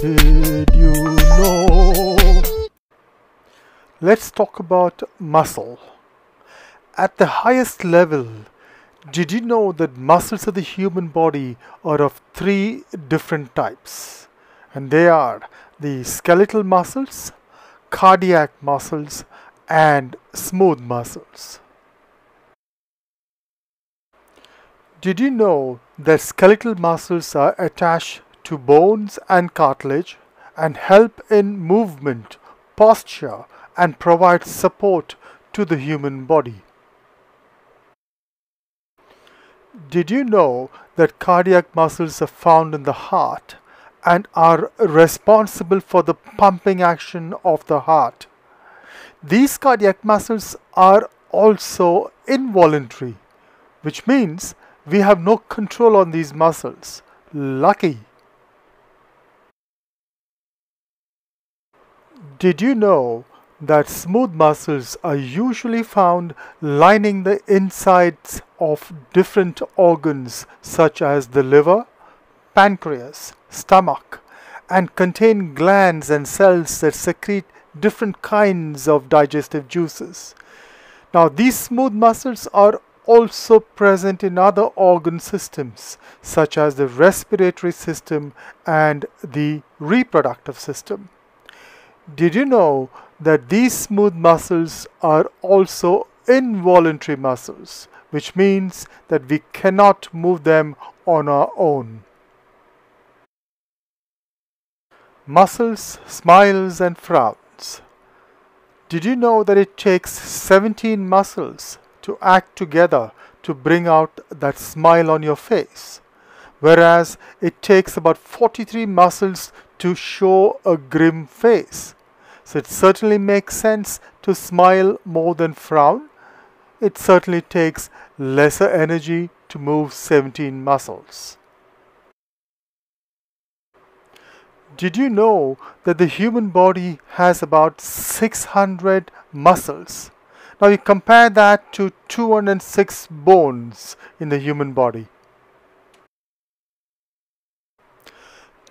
Did you know? Let's talk about muscle. At the highest level, did you know that muscles of the human body are of three different types? And they are the skeletal muscles, cardiac muscles, and smooth muscles. Did you know that skeletal muscles are attached to bones and cartilage and help in movement, posture, and provide support to the human body? Did you know that cardiac muscles are found in the heart and are responsible for the pumping action of the heart? These cardiac muscles are also involuntary, which means we have no control on these muscles. Lucky. Did you know that smooth muscles are usually found lining the insides of different organs such as the liver, pancreas, stomach, and contain glands and cells that secrete different kinds of digestive juices. Now, these smooth muscles are also present in other organ systems such as the respiratory system and the reproductive system. Did you know that these smooth muscles are also involuntary muscles, which means that we cannot move them on our own? Muscles, smiles, and frowns. Did you know that it takes 17 muscles to act together to bring out that smile on your face? Whereas it takes about 43 muscles to show a grim face. So it certainly makes sense to smile more than frown. It certainly takes lesser energy to move 17 muscles. Did you know that the human body has about 600 muscles? Now you compare that to 206 bones in the human body.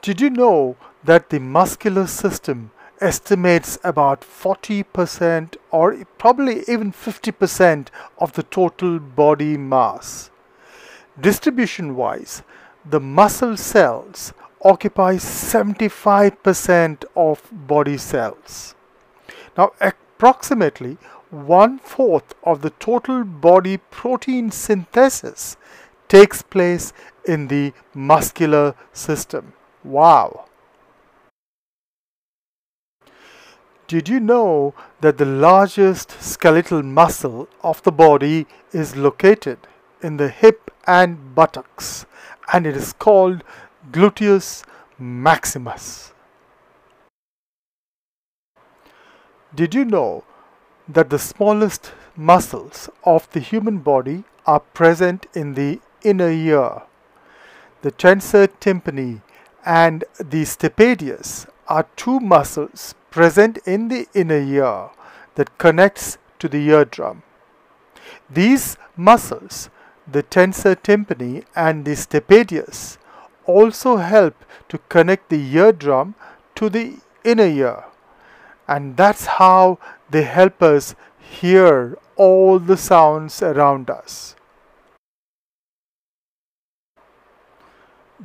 Did you know that the muscular system estimates about 40% or probably even 50% of the total body mass? Distribution wise, the muscle cells occupy 75% of body cells. Now, approximately one fourth of the total body protein synthesis takes place in the muscular system. Wow! Did you know that the largest skeletal muscle of the body is located in the hip and buttocks and it is called gluteus maximus? Did you know that the smallest muscles of the human body are present in the inner ear? The tensor tympani and the stapedius are two muscles present in the inner ear that connects to the eardrum. These muscles, the tensor tympani and the stapedius, also help to connect the eardrum to the inner ear. And that's how they help us hear all the sounds around us.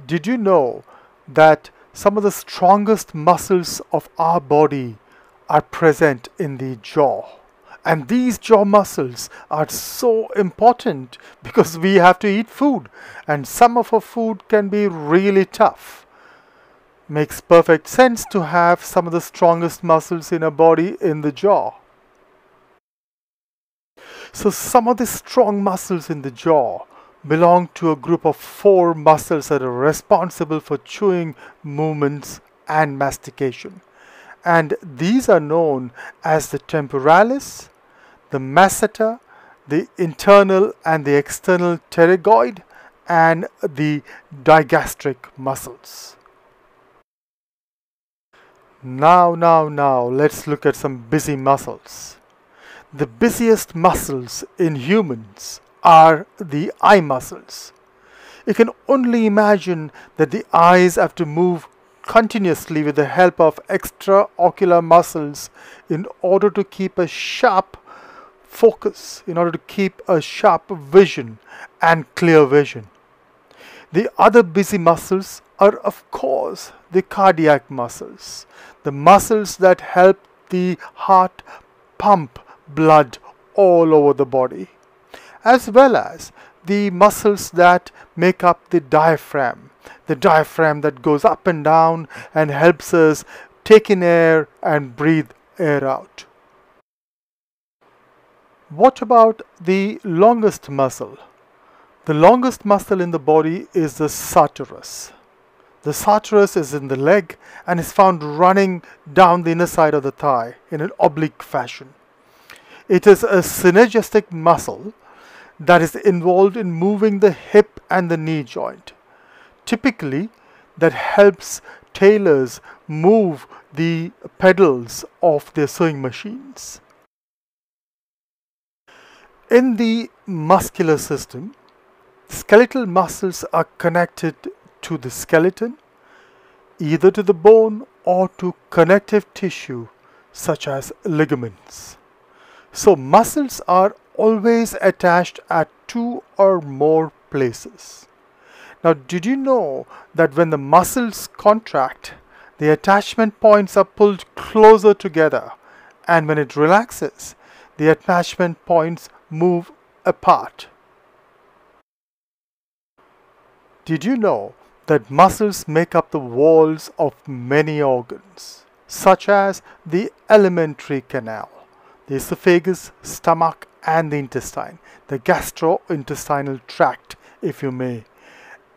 Did you know that some of the strongest muscles of our body are present in the jaw? And these jaw muscles are so important because we have to eat food, and some of our food can be really tough. Makes perfect sense to have some of the strongest muscles in our body in the jaw. So, some of the strong muscles in the jaw belong to a group of four muscles that are responsible for chewing movements and mastication. And these are known as the temporalis, the masseter, the internal and the external pterygoid, and the digastric muscles. Now, now, now, let's look at some busy muscles. The busiest muscles in humans are the eye muscles. You can only imagine that the eyes have to move continuously with the help of extraocular muscles in order to keep a sharp focus, in order to keep a sharp vision and clear vision. The other busy muscles are, of course, the cardiac muscles, the muscles that help the heart pump blood all over the body, as well as the muscles that make up the diaphragm, the diaphragm that goes up and down and helps us take in air and breathe air out. What about the longest muscle? The longest muscle in the body is the sartorius. The sartorius is in the leg and is found running down the inner side of the thigh in an oblique fashion. It is a synergistic muscle that is involved in moving the hip and the knee joint. Typically, that helps tailors move the pedals of their sewing machines. In the muscular system, skeletal muscles are connected to the skeleton, either to the bone or to connective tissue such as ligaments. So muscles are always attached at two or more places. Now, did you know that when the muscles contract, the attachment points are pulled closer together, and when it relaxes, the attachment points move apart? Did you know that muscles make up the walls of many organs, such as the alimentary canal, the esophagus, stomach, and the intestine, the gastrointestinal tract, if you may,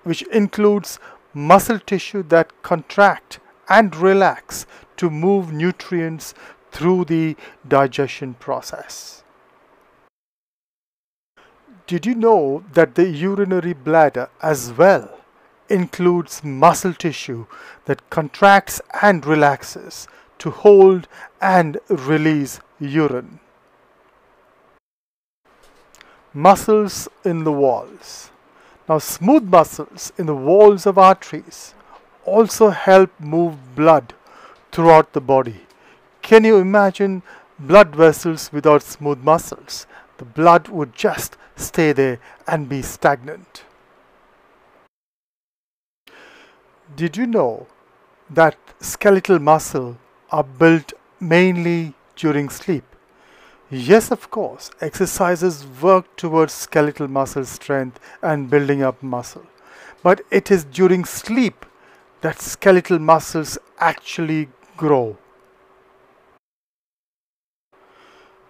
which includes muscle tissue that contract and relax to move nutrients through the digestion process. Did you know that the urinary bladder as well includes muscle tissue that contracts and relaxes to hold and release urine? Muscles in the walls. Now, smooth muscles in the walls of arteries also help move blood throughout the body. Can you imagine blood vessels without smooth muscles? The blood would just stay there and be stagnant. Did you know that skeletal muscle are built mainly during sleep? Yes, of course, exercises work towards skeletal muscle strength and building up muscle. But it is during sleep that skeletal muscles actually grow.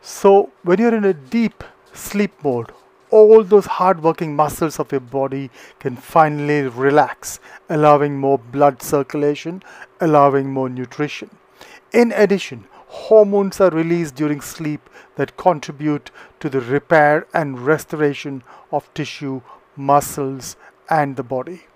So, when you're in a deep sleep mode, all those hard working muscles of your body can finally relax, allowing more blood circulation, allowing more nutrition. In addition, hormones are released during sleep that contribute to the repair and restoration of tissue, muscles, and the body.